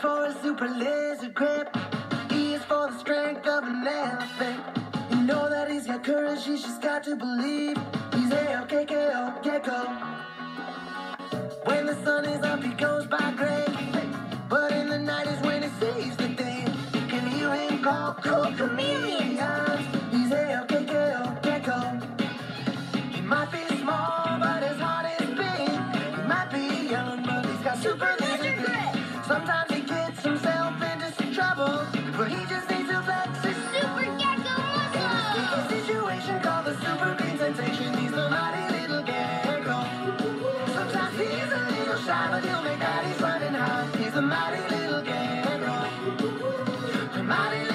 for a super lizard grip. E is for the strength of an elephant. You know that he's got courage, he's just got to believe. He's A-O-K-K-O, Gekko. When the sun is up, he goes by Greg. But in the night is when he sees the day. You can hear him call cool chameleons. He's A-O-K-K-O, Gekko. He might be small, but his heart is big. He might be young, but he's got super time until my daddy's running hot. He's a mighty little gambler. A mighty